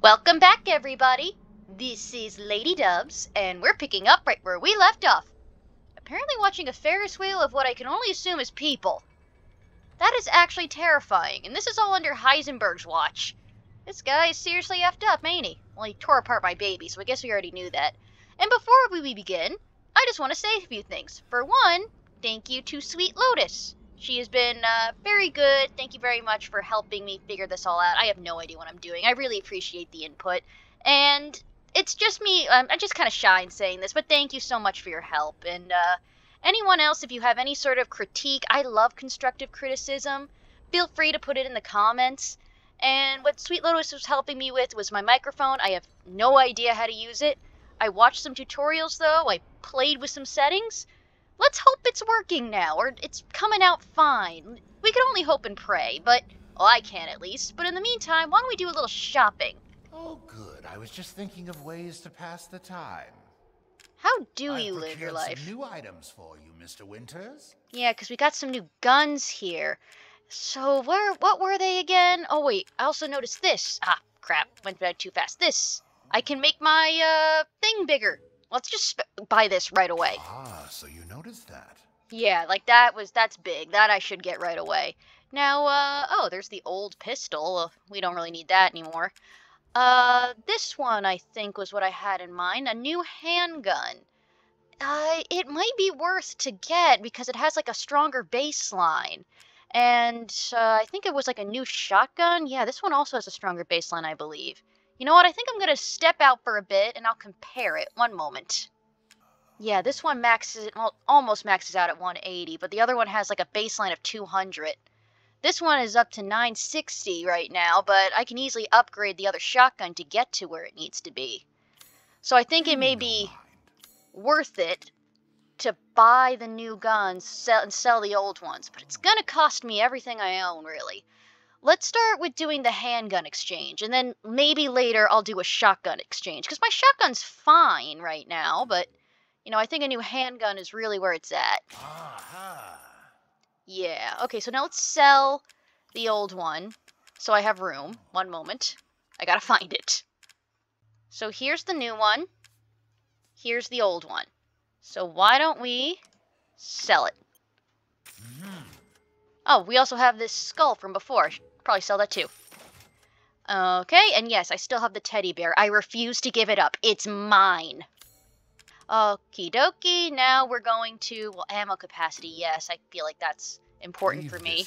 Welcome back, everybody. This is Lady Dubs, and we're picking up right where we left off. Apparently, watching a Ferris wheel of what I can only assume is people. That is actually terrifying, and this is all under Heisenberg's watch. This guy is seriously effed up, ain't he? Well, he tore apart my baby, so I guess we already knew that. And before we begin, I just want to say a few things. For one, thank you to Sweet Lotus. She has been uh, very good. Thank you very much for helping me figure this all out. I have no idea what I'm doing. I really appreciate the input. And it's just me. Um, I'm just kind of shy in saying this, but thank you so much for your help. And uh, anyone else, if you have any sort of critique, I love constructive criticism. Feel free to put it in the comments. And what Sweet Lotus was helping me with was my microphone. I have no idea how to use it. I watched some tutorials though. I played with some settings. Let's hope it's working now, or it's coming out fine. We can only hope and pray, but well, I can at least. But in the meantime, why don't we do a little shopping? Oh, good. I was just thinking of ways to pass the time. How do I've you live your procured some life? new items for you, Mr. Winters. Yeah, 'cause we got some new guns here. So where, what were they again? Oh wait, I also noticed this. Ah, crap, went back too fast. This, I can make my uh thing bigger. Let's just sp- buy this right away. Ah, so you noticed that. Yeah, like that was that's big. That I should get right away. Now, uh oh, there's the old pistol. Uh, We don't really need that anymore. Uh, this one I think was what I had in mind. A new handgun. Uh, it might be worth to get because it has like a stronger baseline. And uh, I think it was like a new shotgun. Yeah, this one also has a stronger baseline, I believe. You know what? I think I'm gonna step out for a bit and I'll compare it. One moment. Yeah, this one maxes well, almost maxes out at 180, but the other one has like a baseline of 200. This one is up to 960 right now, but I can easily upgrade the other shotgun to get to where it needs to be. So I think it may be worth it to buy the new guns sell, and sell the old ones, but it's gonna cost me everything I own, really. Let's start with doing the handgun exchange, and then maybe later I'll do a shotgun exchange, because my shotgun's fine right now, but, you know, I think a new handgun is really where it's at. Aha. Yeah, okay, so now let's sell the old one, so I have room. One moment. I gotta find it. So here's the new one. Here's the old one. So why don't we sell it? Mhm. Oh, we also have this skull from before. Probably sell that too. Okay, and yes, I still have the teddy bear. I refuse to give it up. It's mine. Okie dokie, now we're going to, well, ammo capacity, yes, I feel like that's important Leave for me. me.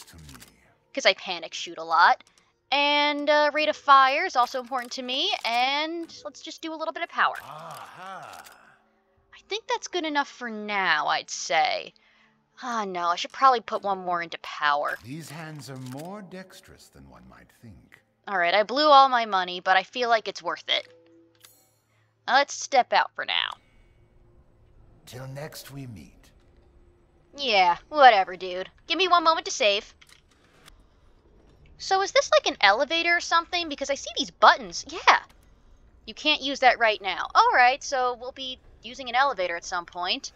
because I panic shoot a lot. And uh, rate of fire is also important to me. And let's just do a little bit of power. Aha. I think that's good enough for now, I'd say. Ah, no, I should probably put one more into power. These hands are more dexterous than one might think. Alright, I blew all my money, but I feel like it's worth it. Now, let's step out for now. Till next we meet. Yeah, whatever, dude. Give me one moment to save. So is this like an elevator or something? Because I see these buttons. Yeah. You can't use that right now. Alright, so we'll be using an elevator at some point.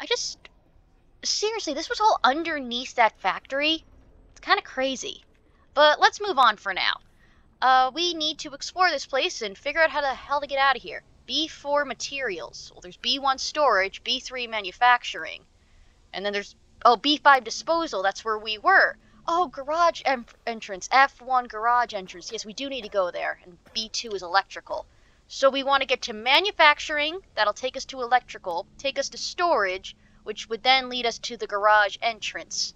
I just... Seriously, this was all underneath that factory? It's kind of crazy. But let's move on for now. Uh, we need to explore this place and figure out how the hell to get out of here. B4 materials. Well, there's B1 storage, B3 manufacturing. And then there's oh B5 disposal. That's where we were. Oh, garage entrance. F1 garage entrance. Yes, we do need to go there. And B2 is electrical. So we want to get to manufacturing. That'll take us to electrical. Take us to storage, which would then lead us to the garage entrance.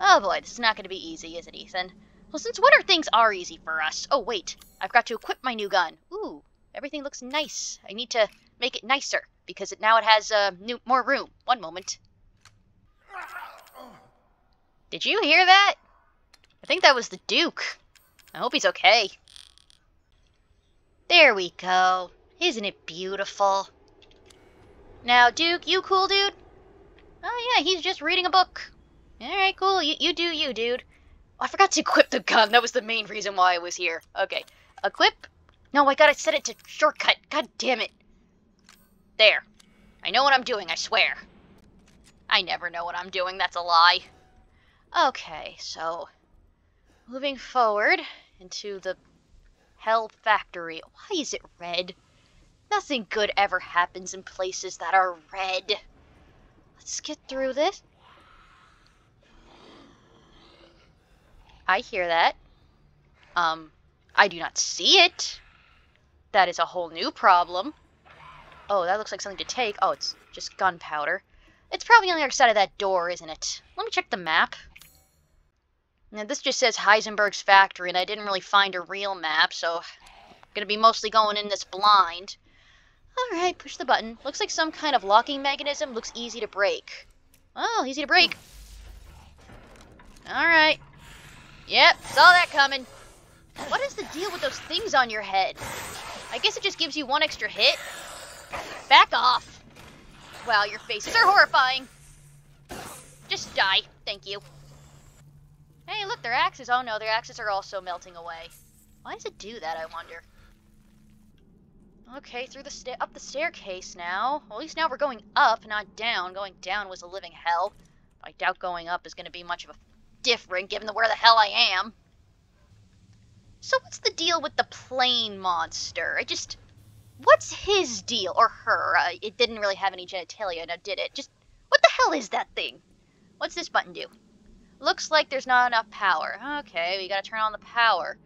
Oh boy, this is not going to be easy, is it, Ethan? Well, since winter things are easy for us. Oh wait, I've got to equip my new gun. Ooh, everything looks nice. I need to make it nicer because it now it has uh, new more room. One moment. Did you hear that? I think that was the Duke. I hope he's okay. There we go. Isn't it beautiful? Now, Duke, you cool, dude? Oh, yeah, he's just reading a book. Alright, cool. You, you do you, dude. Oh, I forgot to equip the gun. That was the main reason why I was here. Okay. Equip? No, I gotta set it to shortcut. God damn it. There. I know what I'm doing, I swear. I never know what I'm doing, that's a lie. Okay, so moving forward into the Hell Factory. Why is it red? Nothing good ever happens in places that are red. Let's get through this. I hear that. Um, I do not see it. That is a whole new problem. Oh, that looks like something to take. Oh, it's just gunpowder. It's probably on the other side of that door, isn't it? Let me check the map. Now, this just says Heisenberg's factory, and I didn't really find a real map, so I'm gonna be mostly going in this blind. Alright, push the button. Looks like some kind of locking mechanism. Looks easy to break. Oh, easy to break. Alright. Yep, saw that coming. What is the deal with those things on your head? I guess it just gives you one extra hit. Back off. Wow, your faces are horrifying. Just die. Thank you. Hey, look, their axes. Oh no, their axes are also melting away. Why does it do that, I wonder? Okay, through the sta up the staircase now. Well, at least now we're going up, not down. Going down was a living hell. I doubt going up is going to be much of a different, given the where the hell I am. So what's the deal with the plane monster? I just... What's his deal? Or her? Uh, it didn't really have any genitalia, now did it? Just... What the hell is that thing? What's this button do? Looks like there's not enough power. Okay, we gotta turn on the power.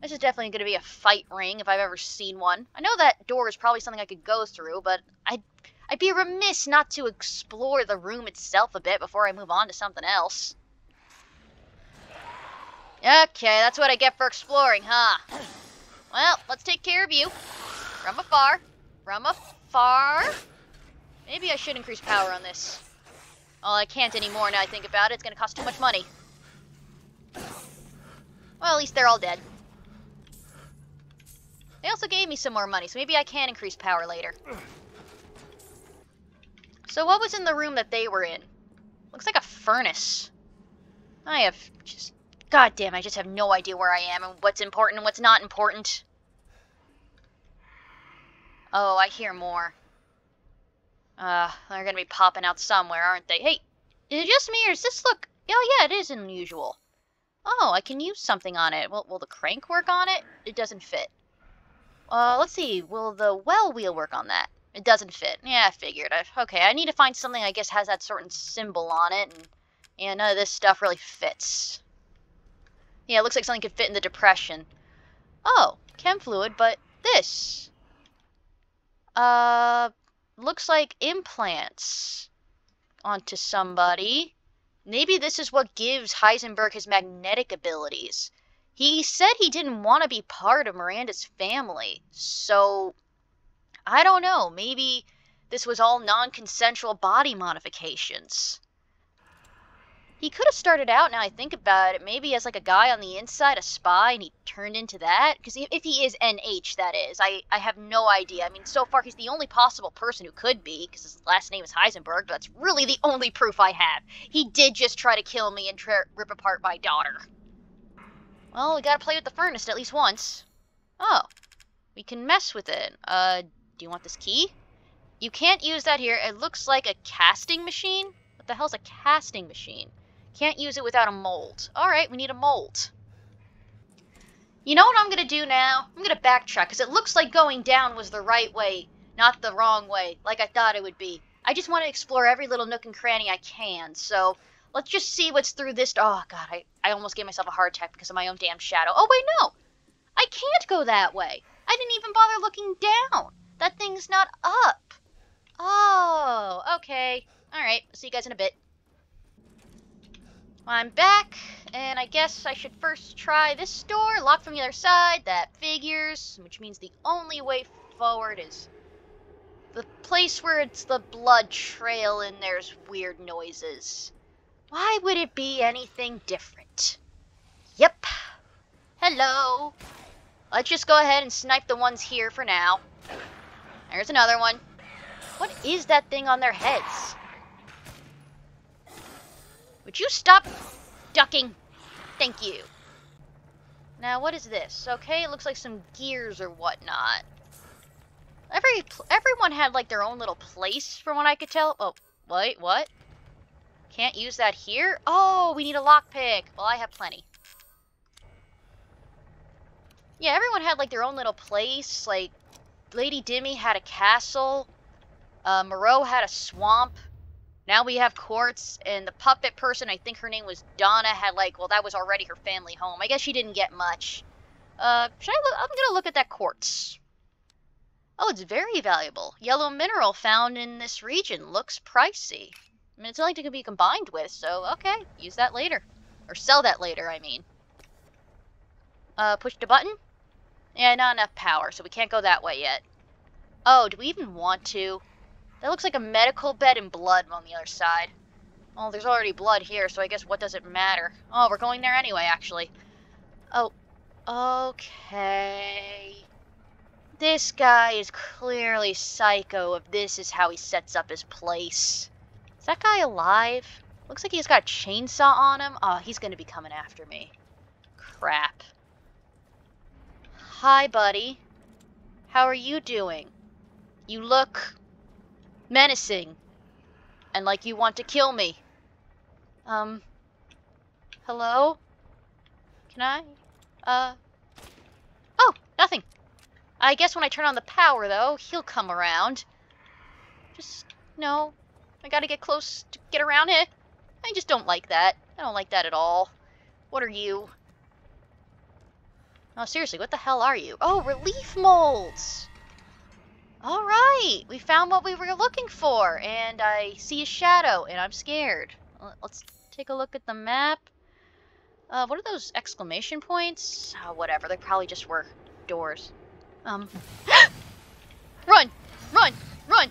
This is definitely going to be a fight ring if I've ever seen one. I know that door is probably something I could go through, but I'd, I'd be remiss not to explore the room itself a bit before I move on to something else. Okay, that's what I get for exploring, huh? Well, let's take care of you. From afar. From afar. Maybe I should increase power on this. Well, I can't anymore now I think about it. It's going to cost too much money. Well, at least they're all dead. They also gave me some more money, so maybe I can increase power later. So what was in the room that they were in? Looks like a furnace. I have just... God damn, I just have no idea where I am and what's important and what's not important. Oh, I hear more. Uh, they're gonna be popping out somewhere, aren't they? Hey, is it just me or does this look... Oh, yeah, it is unusual. Oh, I can use something on it. Will, will the crank work on it? It doesn't fit. Uh, let's see. Will the well wheel work on that? It doesn't fit. Yeah, I figured. I, okay, I need to find something I guess has that certain symbol on it, and, and none of this stuff really fits. Yeah, it looks like something could fit in the depression. Oh, chem fluid, but this. Uh, looks like implants onto somebody. Maybe this is what gives Heisenberg his magnetic abilities. He said he didn't want to be part of Miranda's family. So, I don't know. Maybe this was all non consensual body modifications. He could have started out, now I think about it, maybe as like a guy on the inside, a spy, and he turned into that. Because if he is NH, that is. I, I have no idea. I mean, so far he's the only possible person who could be, because his last name is Heisenberg, but that's really the only proof I have. He did just try to kill me and rip apart my daughter. Well, we gotta play with the furnace at least once. Oh, we can mess with it. Uh, do you want this key? You can't use that here. It looks like a casting machine. What the hell's a casting machine? Can't use it without a mold. Alright, we need a mold. You know what I'm gonna do now? I'm gonna backtrack, because it looks like going down was the right way, not the wrong way, like I thought it would be. I just want to explore every little nook and cranny I can, so Let's just see what's through this. Oh, God, I, I almost gave myself a heart attack because of my own damn shadow. Oh, wait, no. I can't go that way. I didn't even bother looking down. That thing's not up. Oh, okay. All right, see you guys in a bit. Well, I'm back, and I guess I should first try this door, locked from the other side. That figures, which means the only way forward is the place where it's the blood trail and there's weird noises. Why would it be anything different? Yep. Hello. Let's just go ahead and snipe the ones here for now. There's another one. What is that thing on their heads? Would you stop ducking? Thank you. Now, what is this? Okay, it looks like some gears or whatnot. Every Everyone had, like, their own little place, from what I could tell. Oh, wait, what? Can't use that here? Oh, we need a lockpick. Well, I have plenty. Yeah, everyone had like their own little place. Like Lady Dimmy had a castle. Uh, Moreau had a swamp. Now we have courts, and the puppet person, I think her name was Donna, had like, well, that was already her family home. I guess she didn't get much. Uh, should I look? I'm gonna look at that quartz. Oh, it's very valuable. Yellow mineral found in this region looks pricey. I mean, it's only to be combined with, so okay, use that later. Or sell that later, I mean. Uh, push the button? Yeah, not enough power, so we can't go that way yet. Oh, do we even want to? That looks like a medical bed and blood on the other side. Oh, there's already blood here, so I guess what does it matter? Oh, we're going there anyway, actually. Oh, okay. This guy is clearly psycho if this is how he sets up his place. Is that guy alive? Looks like he's got a chainsaw on him. Oh, he's gonna be coming after me. Crap. Hi, buddy. How are you doing? You look menacing and like you want to kill me. Um, hello? Can I? Uh, oh, nothing. I guess when I turn on the power, though, he'll come around. Just, no, I gotta get close to get around it. I just don't like that. I don't like that at all. What are you? Oh, seriously, what the hell are you? Oh, relief molds! Alright, we found what we were looking for, and I see a shadow, and I'm scared. Let's take a look at the map. Uh, what are those exclamation points? Oh, whatever, they probably just were doors. Um! Run! Run! Run!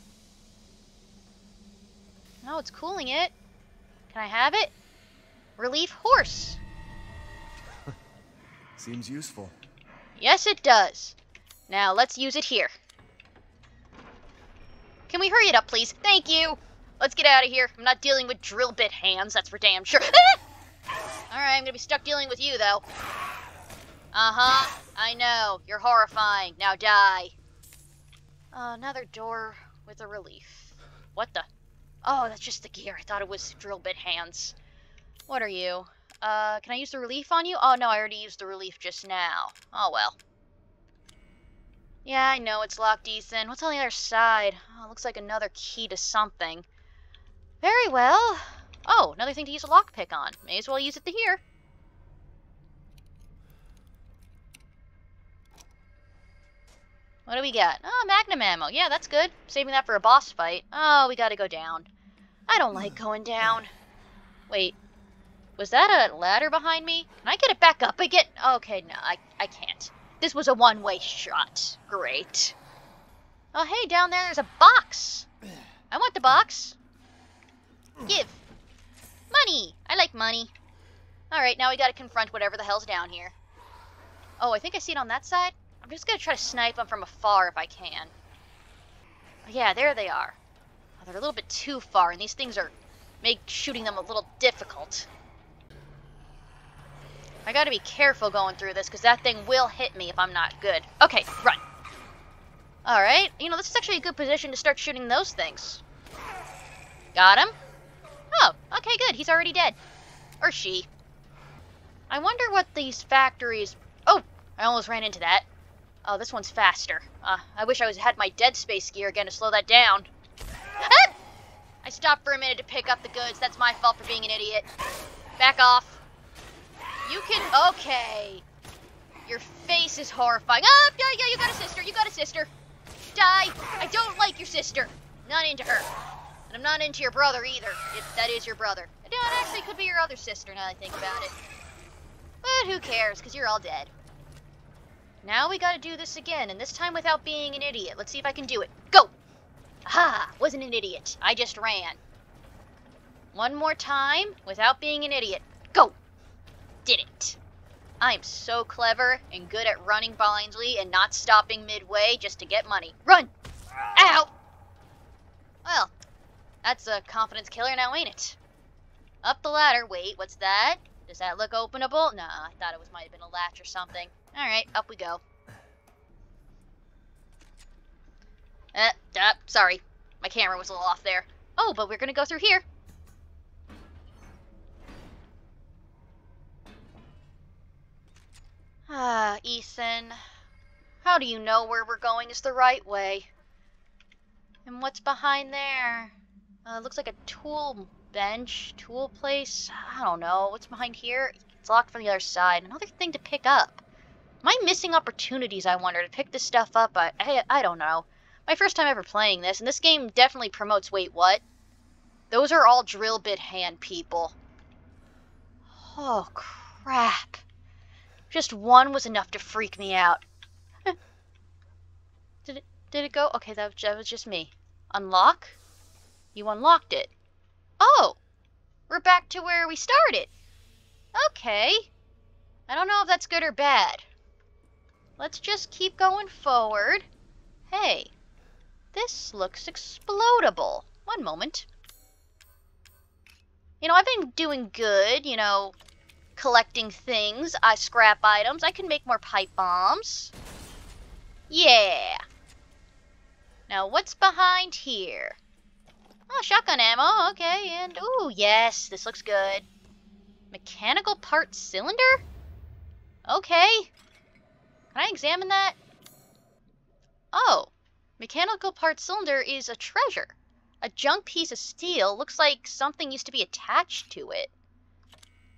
No, it's cooling it. Can I have it? Relief horse. Seems useful. Yes, it does. Now, let's use it here. Can we hurry it up, please? Thank you. Let's get out of here. I'm not dealing with drill bit hands, that's for damn sure. Alright, I'm gonna be stuck dealing with you, though. Uh-huh. I know. You're horrifying. Now die. Uh, another door with a relief. What the? Oh, that's just the gear. I thought it was drill bit hands. What are you? Uh, can I use the relief on you? Oh, no, I already used the relief just now. Oh, well. Yeah, I know, it's locked, Ethan. What's on the other side? Oh, looks like another key to something. Very well. Oh, another thing to use a lockpick on. May as well use it to here. What do we got? Oh, magnum ammo. Yeah, that's good. Saving that for a boss fight. Oh, we gotta go down. I don't like going down. Wait, was that a ladder behind me? Can I get it back up again? Okay, no, I, I can't. This was a one-way shot. Great. Oh, hey, down there, there's a box. I want the box. Give. Money. I like money. Alright, now we gotta confront whatever the hell's down here. Oh, I think I see it on that side. I'm just gonna try to snipe them from afar if I can. Yeah, there they are. Oh, they're a little bit too far, and these things are make shooting them a little difficult. I gotta be careful going through this, because that thing will hit me if I'm not good. Okay, run. Alright, you know, this is actually a good position to start shooting those things. Got him? Oh, okay, good. He's already dead. Or she. I wonder what these factories... Oh, I almost ran into that. Oh, this one's faster. Uh, I wish I was had my Dead Space gear again to slow that down. Ah! I stopped for a minute to pick up the goods. That's my fault for being an idiot. Back off. You can... Okay. Your face is horrifying. Ah, yeah, yeah, you got a sister. You got a sister. Die. I don't like your sister. Not into her. And I'm not into your brother either, if that is your brother. It actually could be your other sister now I think about it. But who cares, because you're all dead. Now we gotta do this again, and this time without being an idiot. Let's see if I can do it. Go! Aha! Wasn't an idiot. I just ran. One more time, without being an idiot. Go! Did it. I am so clever and good at running blindly and not stopping midway just to get money. Run! Ow! Well, that's a confidence killer now, ain't it? Up the ladder. Wait, what's that? Does that look openable? Nah, I thought it was might have been a latch or something. Alright, up we go. Uh, uh, sorry. My camera was a little off there. Oh, but we're gonna go through here. Ah, Ethan. How do you know where we're going is the right way? And what's behind there? Uh, looks like a tool bench, tool place. I don't know. What's behind here? It's locked from the other side. Another thing to pick up. Am I missing opportunities, I wonder, to pick this stuff up? I, I, I don't know. My first time ever playing this, and this game definitely promotes wait, what? Those are all drill bit hand people. Oh, crap. Just one was enough to freak me out. did it did it go? Okay, that, that was just me. Unlock? You unlocked it. Oh! We're back to where we started. Okay. I don't know if that's good or bad. Let's just keep going forward. Hey, this looks explodable. One moment. You know, I've been doing good, you know, collecting things, I scrap items. I can make more pipe bombs. Yeah. Now, what's behind here? Oh, shotgun ammo. Okay, and ooh, yes, this looks good. Mechanical part cylinder? Okay. Can I examine that? Oh, mechanical part cylinder is a treasure. A junk piece of steel looks like something used to be attached to it.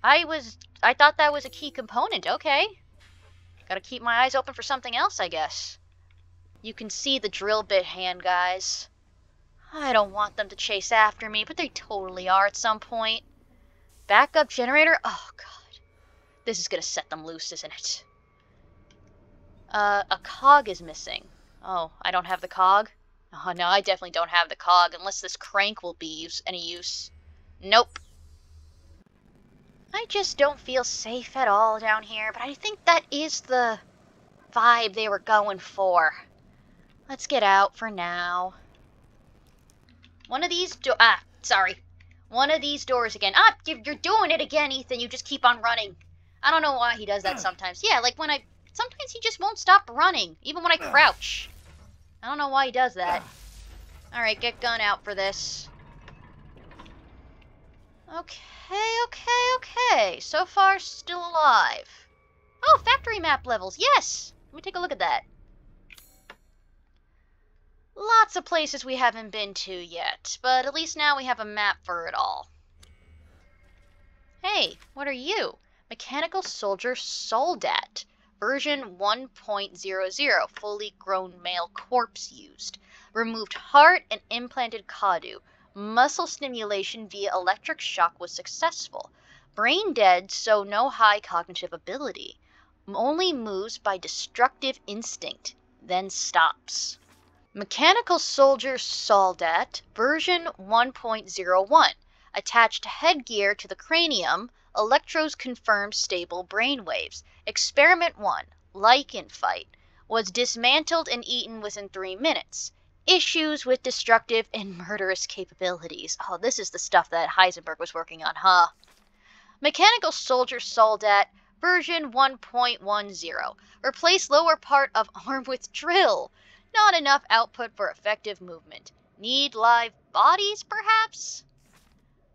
I was I thought that was a key component. Okay. Gotta keep my eyes open for something else, I guess. You can see the drill bit hand, guys. I don't want them to chase after me, but they totally are at some point. Backup generator? Oh, God. This is gonna set them loose, isn't it? Uh, a cog is missing. Oh, I don't have the cog? Oh, no, I definitely don't have the cog, unless this crank will be use, any use. Nope. I just don't feel safe at all down here, but I think that is the vibe they were going for. Let's get out for now. One of these do- ah, sorry. One of these doors again. Ah, you're doing it again, Ethan. You just keep on running. I don't know why he does that sometimes. Yeah, like when I, sometimes he just won't stop running, even when I crouch. I don't know why he does that. Alright, get gun out for this. Okay, okay, okay. So far, still alive. Oh, factory map levels. Yes! Let me take a look at that. Lots of places we haven't been to yet, but at least now we have a map for it all. Hey, what are you? Mechanical Soldier Soldat, version 1.00, fully grown male corpse used. Removed heart and implanted Cadou. Muscle stimulation via electric shock was successful. Brain dead, so no high cognitive ability. Only moves by destructive instinct, then stops. Mechanical Soldier Soldat, version 1.01. Attached headgear to the cranium, electrodes confirm stable brainwaves. Experiment 1, Lycan Fight, was dismantled and eaten within 3 minutes. Issues with destructive and murderous capabilities. Oh, this is the stuff that Heisenberg was working on, huh? Mechanical Soldier Soldat, version 1.10. Replace lower part of arm with drill. Not enough output for effective movement. Need live bodies, perhaps?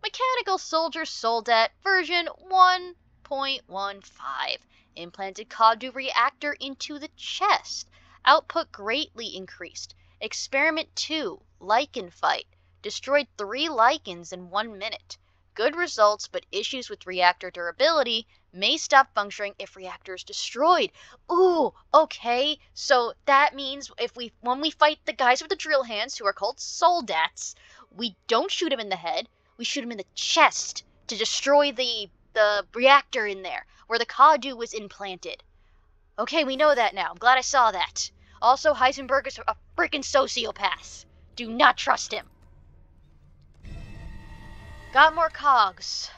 Mechanical Soldier Soldat version 1.15. Implanted Cadou reactor into the chest. Output greatly increased. Experiment 2. Lycan Fight. Destroyed three lycans in one minute. Good results, but issues with reactor durability may stop functioning if reactor is destroyed. Ooh, okay. So that means if we when we fight the guys with the drill hands who are called soldats, we don't shoot him in the head. We shoot him in the chest to destroy the the reactor in there where the Cadou was implanted. Okay, we know that now. I'm glad I saw that. Also, Heisenberg is a freaking sociopath. Do not trust him. Got more cogs.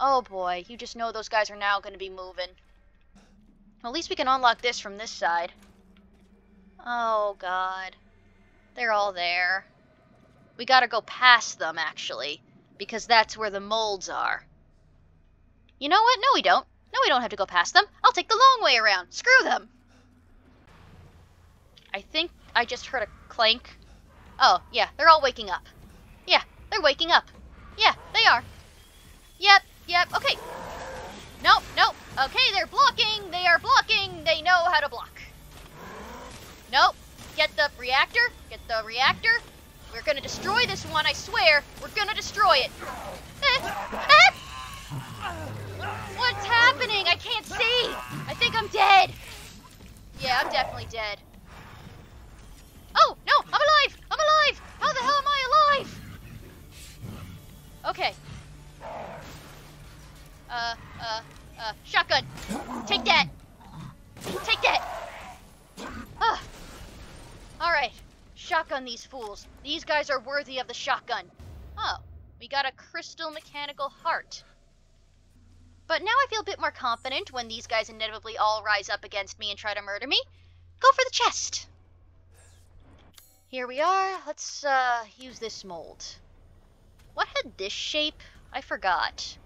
Oh boy, you just know those guys are now going to be moving. At least we can unlock this from this side. Oh, God. They're all there. We gotta go past them, actually. Because that's where the molds are. You know what? No, we don't. No, we don't have to go past them. I'll take the long way around. Screw them. I think I just heard a clank. Oh, yeah, they're all waking up. Yeah, they're waking up. Yeah, they are. Yep, yep, okay. Nope, nope. Okay, they're blocking. They are blocking. They know how to block. Nope. Get the reactor. Get the reactor. We're gonna destroy this one, I swear. We're gonna destroy it. Eh, eh. What's happening? I can't see. I think I'm dead. Yeah, I'm definitely dead. Oh, no, I'm alive. I'm alive. How the hell am I alive? Okay. Uh, uh, uh, shotgun. Take that. Take that. Ah. All right. Shotgun these fools. These guys are worthy of the shotgun. Oh, we got a crystal mechanical heart. But now I feel a bit more confident when these guys inevitably all rise up against me and try to murder me. Go for the chest. Here we are. Let's uh, use this mold. What had this shape? I forgot.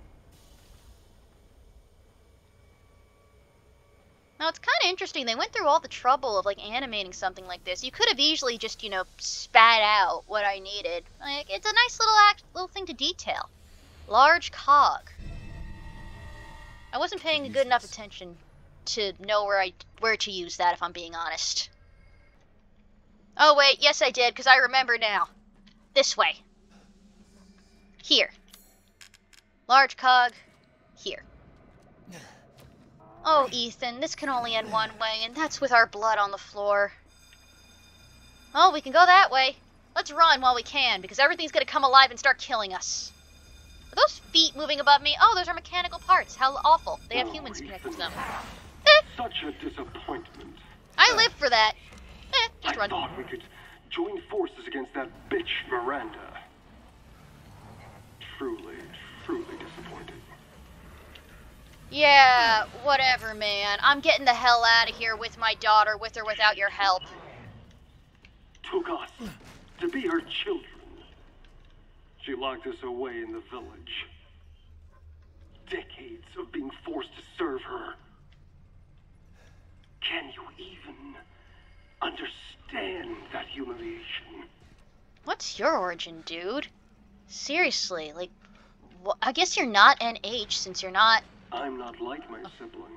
Now it's kind of interesting. They went through all the trouble of like animating something like this. You could have easily just, you know, spat out what I needed. Like it's a nice little act, little thing to detail. Large cog. I wasn't paying good enough attention to know where I where to use that if I'm being honest. Oh wait, yes I did cuz I remember now. This way. Here. Large cog here. Oh, Ethan, this can only end one way, and that's with our blood on the floor. Oh, we can go that way. Let's run while we can, because everything's gonna come alive and start killing us. Are those feet moving above me? Oh, those are mechanical parts. How awful. They have humans connected to them. Eh, Such a disappointment. I live for that. Eh, just I run. thought we could join forces against that bitch Miranda. Truly, truly disappointed. Yeah, whatever, man. I'm getting the hell out of here with my daughter, with or without your help. Took us to be her children. She locked us away in the village. Decades of being forced to serve her. Can you even understand that humiliation? What's your origin, dude? Seriously, like, I guess you're not NH since you're not. I'm not like my siblings.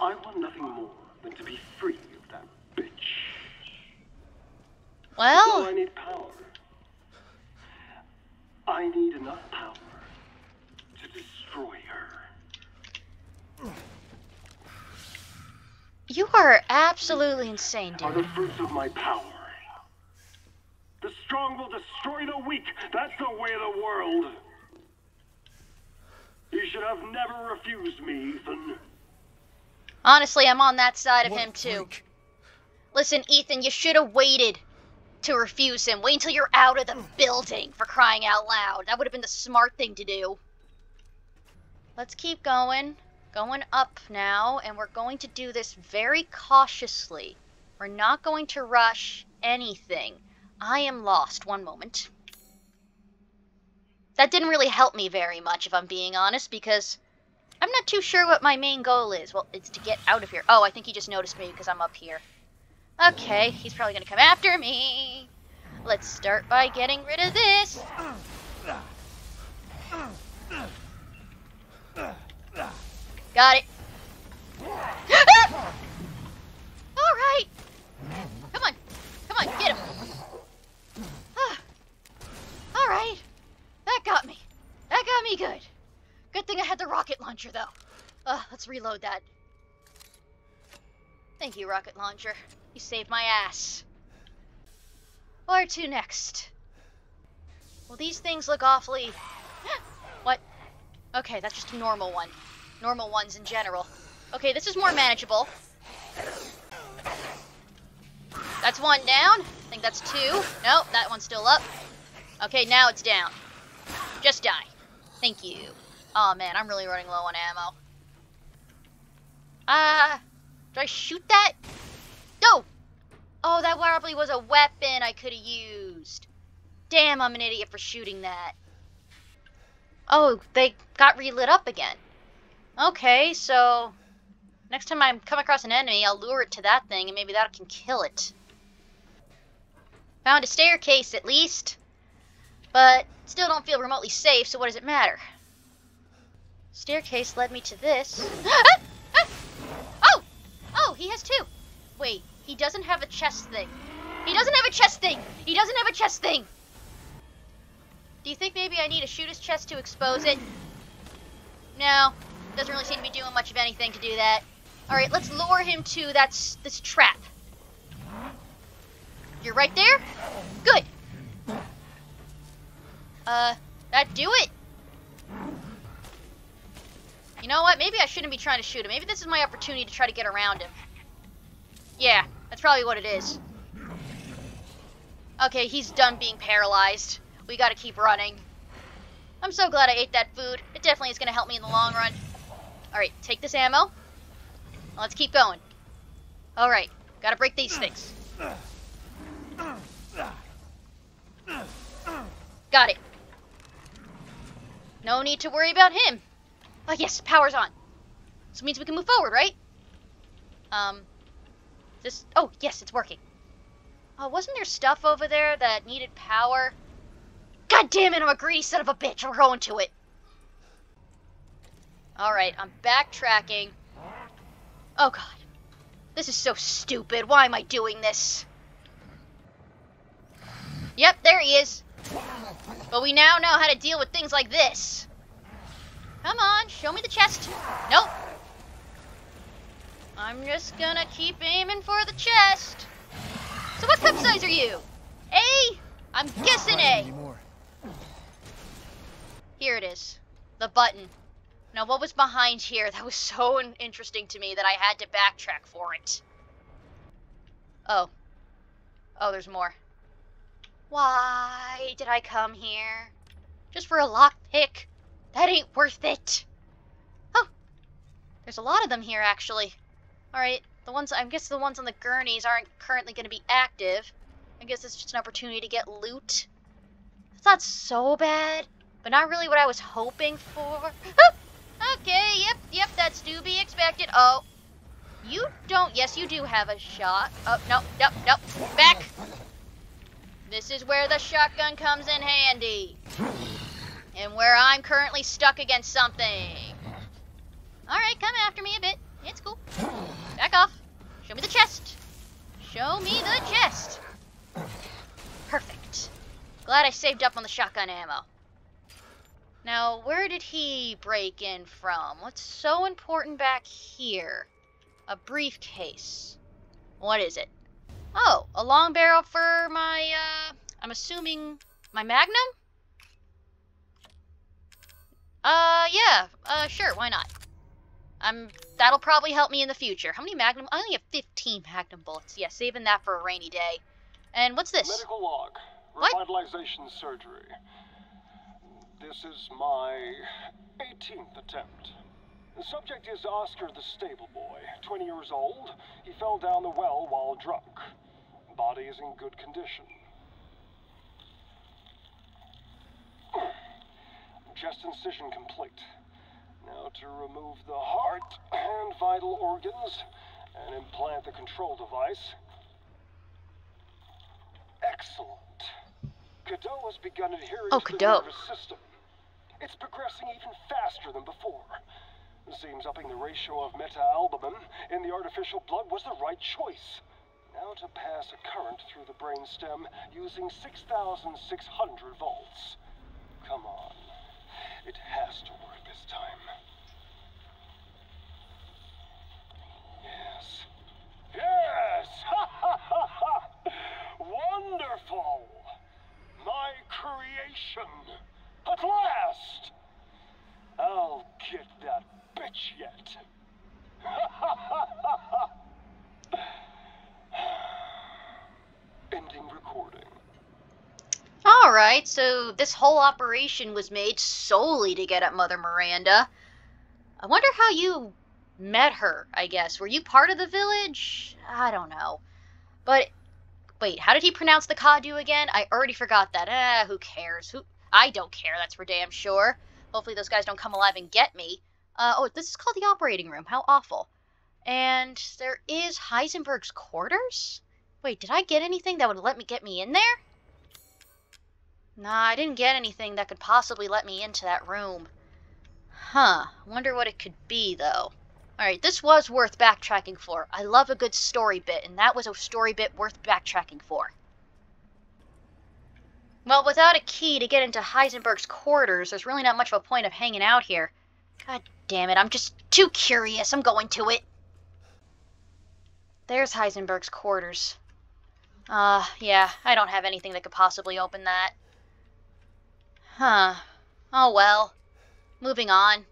I want nothing more than to be free of that bitch. So I Well, need power. I need enough power to destroy her. you are absolutely insane, Are the fruits of my power. The strong will destroy the weak. That's the way of the world. You should have never refused me, Ethan. Honestly, I'm on that side of What him too. freak. Listen, Ethan, you should have waited to refuse him. Wait until you're out of the building for crying out loud. That would have been the smart thing to do. Let's keep going. Going up now, and we're going to do this very cautiously. We're not going to rush anything. I am lost. One moment. That didn't really help me very much, if I'm being honest, because I'm not too sure what my main goal is. Well, it's to get out of here. Oh, I think he just noticed me because I'm up here. Okay, he's probably gonna come after me. Let's start by getting rid of this. Got it. All right. Come on. Come on, get him. Ah. All right. That got me. That got me good. Good thing I had the rocket launcher, though. Uh, let's reload that. Thank you, rocket launcher. You saved my ass. Where to next? Well, these things look awfully... what? Okay, that's just a normal one. Normal ones in general. Okay, this is more manageable. That's one down. I think that's two. Nope, that one's still up. Okay, now it's down. Just die. Thank you. Oh man, I'm really running low on ammo. Ah, uh, did I shoot that? No! Oh, that probably was a weapon I could have used. Damn, I'm an idiot for shooting that. Oh, they got relit up again. Okay, so next time I come across an enemy, I'll lure it to that thing and maybe that can kill it. Found a staircase at least. But still don't feel remotely safe, so what does it matter? Staircase led me to this. Ah! Oh! He has two. Wait, he doesn't have a chest thing. He doesn't have a chest thing! He doesn't have a chest thing! Do you think maybe I need to shoot his chest to expose it? No. Doesn't really seem to be doing much of anything to do that. Alright, let's lure him to that, this trap. You're right there? Good. Uh, that do it? You know what? Maybe I shouldn't be trying to shoot him. Maybe this is my opportunity to try to get around him. Yeah, that's probably what it is. Okay, he's done being paralyzed. We gotta keep running. I'm so glad I ate that food. It definitely is gonna help me in the long run. Alright, take this ammo. Let's keep going. Alright, gotta break these things. Got it. No need to worry about him. Oh, yes, power's on. So means we can move forward, right? Um, this, oh, yes, it's working. Oh, wasn't there stuff over there that needed power? God damn it, I'm a greedy son of a bitch. We're going to it. Alright, I'm backtracking. Oh, God. This is so stupid. Why am I doing this? Yep, there he is. But we now know how to deal with things like this. Come on, show me the chest. Nope. I'm just gonna keep aiming for the chest. So what cup size are you? A? I'm guessing A. Here it is. The button. Now what was behind here that was so interesting to me that I had to backtrack for it? Oh. Oh, there's more. Why did I come here? Just for a lockpick? That ain't worth it. Oh, there's a lot of them here, actually. Alright, the ones, I guess the ones on the gurneys aren't currently going to be active. I guess it's just an opportunity to get loot. It's not so bad, but not really what I was hoping for. Okay, yep, yep, that's to be expected. Oh, you don't, yes, you do have a shot. Oh, no, no, no, back. This is where the shotgun comes in handy. And where I'm currently stuck against something. Alright, come after me a bit. It's cool. Back off. Show me the chest. Show me the chest. Perfect. Glad I saved up on the shotgun ammo. Now, where did he break in from? What's so important back here? A briefcase. What is it? Oh, a long barrel for my, uh, I'm assuming my Magnum? Uh, yeah, uh, sure, why not? I'm... that'll probably help me in the future. How many Magnum? I only have 15 Magnum bullets. Yeah, saving that for a rainy day. And what's this? Medical log. What? Revitalization surgery. This is my 18th attempt. The subject is Oscar the stable boy, 20 years old. He fell down the well while drunk. Body is in good condition. Chest incision complete. Now to remove the heart and vital organs and implant the control device. Excellent. Cadou has begun adhering Oh, to the nervous system. It's progressing even faster than before. Seems upping the ratio of meta-albumin in the artificial blood was the right choice. Now to pass a current through the brainstem using 6,600 volts. Come on. It has to work this time. Yes. Yes! Ha ha ha ha! Wonderful! My creation! At last! I'll get that bitch yet. Ha ha ha! Alright, so this whole operation was made solely to get at Mother Miranda. I wonder how you met her, I guess. Were you part of the village? I don't know. But wait, how did he pronounce the Cadou again? I already forgot that. Eh, who cares? Who I don't care, that's for damn sure. Hopefully those guys don't come alive and get me. Uh, oh, this is called the operating room. How awful. And there is Heisenberg's quarters? Wait, did I get anything that would let me get me in there? Nah, I didn't get anything that could possibly let me into that room. Huh, wonder what it could be, though. Alright, this was worth backtracking for. I love a good story bit, and that was a story bit worth backtracking for. Well, without a key to get into Heisenberg's quarters, there's really not much of a point of hanging out here. God damn it, I'm just too curious. I'm going to it. There's Heisenberg's quarters. Uh, yeah, I don't have anything that could possibly open that. Huh. Oh well. Moving on.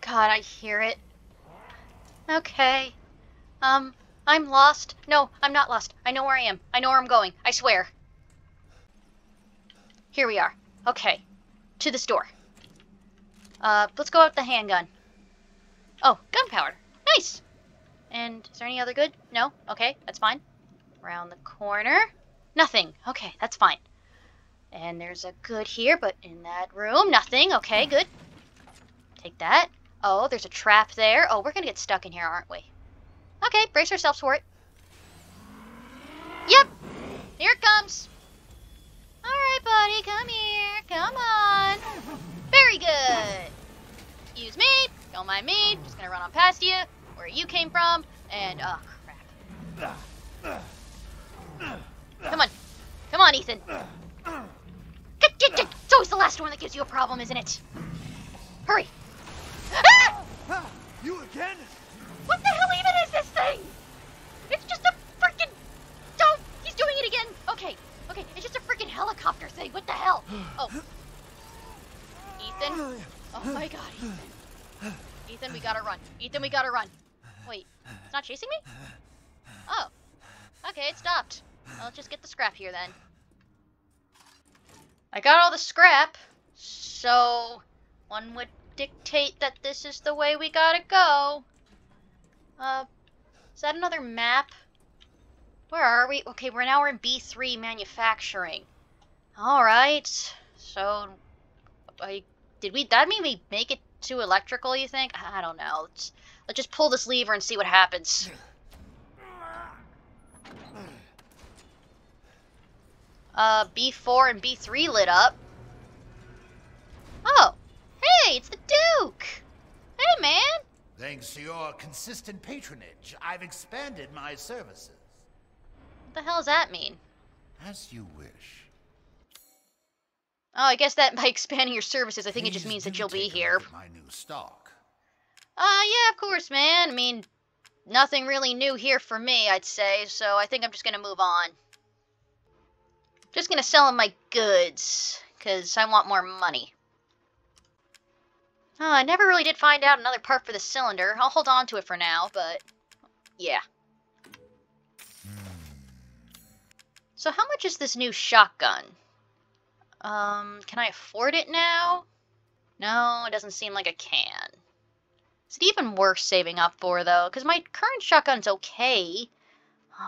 God, I hear it. Okay. Um, I'm lost. No, I'm not lost. I know where I am. I know where I'm going. I swear. Here we are. Okay. To the store. Uh, let's go out the handgun. Oh, gunpowder. Nice! And is there any other good? No? Okay, that's fine. Around the corner. Nothing. Okay, that's fine. And there's a good here, but in that room, nothing. Okay, good. Take that. Oh, there's a trap there. Oh, we're gonna get stuck in here, aren't we? Okay, brace yourselves for it. Yep, here it comes. All right, buddy, come here. Come on. Very good. Excuse me. Don't mind me. Just gonna run on past you, where you came from, and oh crap. Come on, come on, Ethan. Get, get, get. It's always the last one that gives you a problem, isn't it? Hurry. Ah! You again? What the hell even is this thing? It's just a freaking. Don't. He's doing it again. Okay. Okay. It's just a freaking helicopter thing. What the hell? Oh. Ethan. Oh my God, Ethan. Ethan, we gotta run. Ethan, we gotta run. Wait. It's not chasing me? Oh. Okay, it stopped. Let's just get the scrap here then. I got all the scrap, so one would dictate that this is the way we gotta go. Uh, is that another map? Where are we? Okay, we're now we're in B3 manufacturing. Alright. So, I, did we, that mean we make it to electrical, you think? I don't know. Let's, let's just pull this lever and see what happens. Uh, B4 and B3 lit up. Oh, hey, it's the Duke! Hey, man! Thanks to your consistent patronage, I've expanded my services. What the hell does that mean? As you wish. Oh, I guess that by expanding your services, I think it just means that you'll be here. My new stock. Uh, yeah, of course, man. I mean, nothing really new here for me, I'd say, so I think I'm just gonna move on. Just gonna sell him my goods, because I want more money. Oh, I never really did find out another part for the cylinder. I'll hold on to it for now, but yeah. So how much is this new shotgun? Um, can I afford it now? No, it doesn't seem like I can. Is it even worth saving up for, though? Because my current shotgun's okay.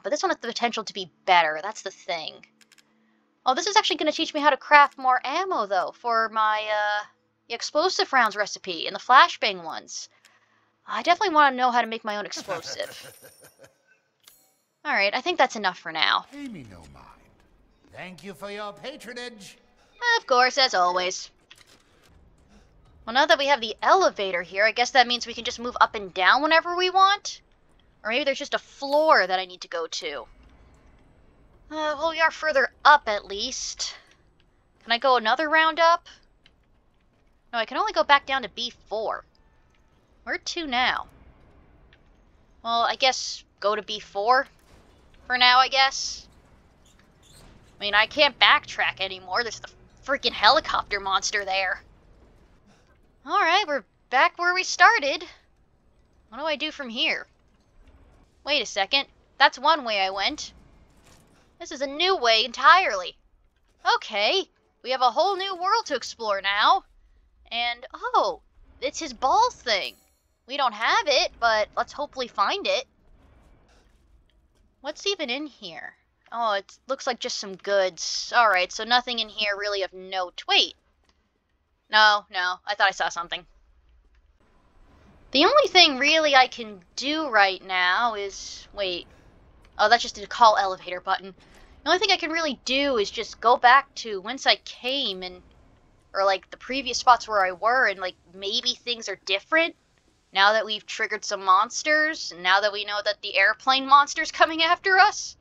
But this one has the potential to be better. That's the thing. Oh, this is actually going to teach me how to craft more ammo, though, for my uh, explosive rounds recipe and the flashbang ones. I definitely want to know how to make my own explosive. Alright, I think that's enough for now. Pay me no mind. Thank you for your patronage. Of course, as always. Well, now that we have the elevator here, I guess that means we can just move up and down whenever we want? Or maybe there's just a floor that I need to go to. Uh, well, we are further up at least. Can I go another round up? No, I can only go back down to B4. Where to now? Well, I guess go to B4 for now, I guess. I mean, I can't backtrack anymore. There's the freaking helicopter monster there. Alright, we're back where we started. What do I do from here? Wait a second. That's one way I went. This is a new way entirely. Okay, we have a whole new world to explore now. And, oh, it's his ball thing. We don't have it, but let's hopefully find it. What's even in here? Oh, it looks like just some goods. Alright, so nothing in here really of note. Wait. No, no, I thought I saw something. The only thing really I can do right now is... Wait. Oh, that's just a call elevator button. The only thing I can really do is just go back to whence I came and... Or, like, the previous spots where I were and, like, maybe things are different? Now that we've triggered some monsters, now that we know that the airplane monster's coming after us?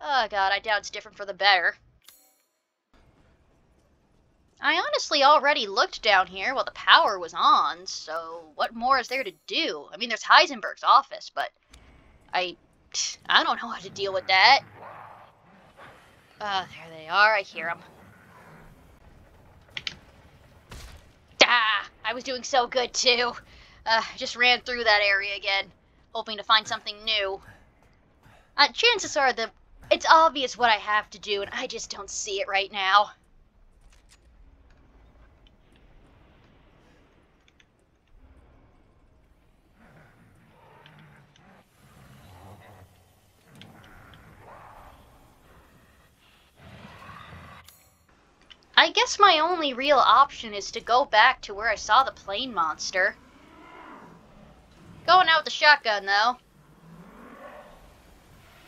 Oh god, I doubt it's different for the better. I honestly already looked down here while the power was on, so what more is there to do? I mean, there's Heisenberg's office, but I... I don't know how to deal with that. Uh, there they are. I hear them. Ah, I was doing so good, too. Uh, just ran through that area again, hoping to find something new. Uh, chances are that it's obvious what I have to do, and I just don't see it right now. I guess my only real option is to go back to where I saw the plane monster. Going out with the shotgun, though.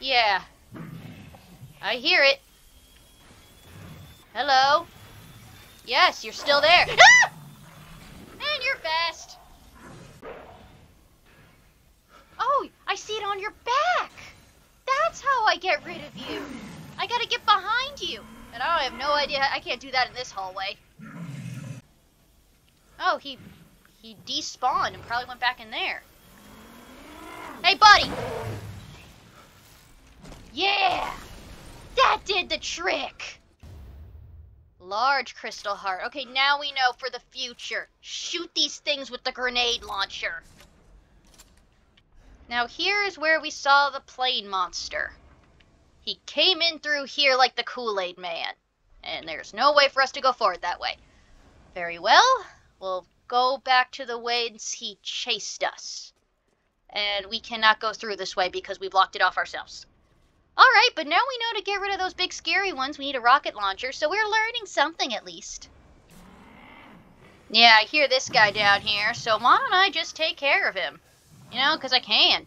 Yeah. I hear it. Hello? Yes, you're still there. Ah! Man, you're fast. Oh, I see it on your back. That's how I get rid of you. I gotta get behind you. And I have no idea. I can't do that in this hallway. Oh, he he despawned and probably went back in there. Hey, buddy! Yeah! That did the trick! Large crystal heart. Okay, now we know for the future. Shoot these things with the grenade launcher. Now here is where we saw the plane monster. He came in through here like the Kool-Aid man. And there's no way for us to go forward that way. Very well. We'll go back to the ways he chased us and we cannot go through this way because we blocked it off ourselves. Alright, but now we know to get rid of those big scary ones, we need a rocket launcher, so we're learning something at least. Yeah, I hear this guy down here, so why don't I just take care of him? You know, because I can.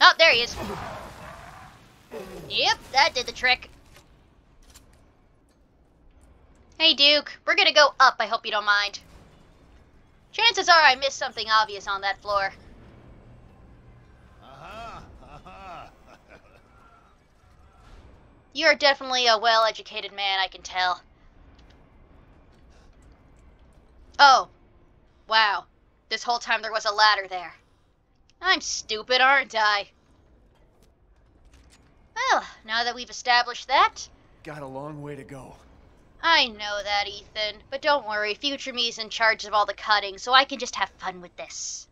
Oh, there he is. Yep, that did the trick. Hey, Duke, we're gonna go up, I hope you don't mind. Chances are I missed something obvious on that floor. You're definitely a well-educated man, I can tell. Oh. Wow. This whole time there was a ladder there. I'm stupid, aren't I? Well, now that we've established that... Got a long way to go. I know that, Ethan. But don't worry, future me's in charge of all the cutting, so I can just have fun with this.